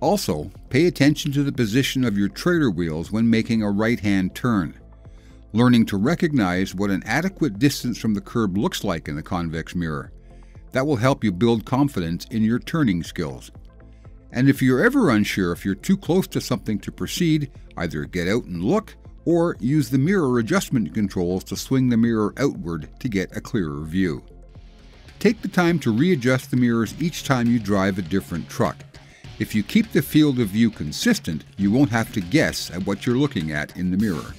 Also, pay attention to the position of your trailer wheels when making a right hand turn. Learning to recognize what an adequate distance from the curb looks like in the convex mirror. That will help you build confidence in your turning skills. And if you're ever unsure if you're too close to something to proceed, either get out and look or use the mirror adjustment controls to swing the mirror outward to get a clearer view. Take the time to readjust the mirrors each time you drive a different truck. If you keep the field of view consistent, you won't have to guess at what you're looking at in the mirror.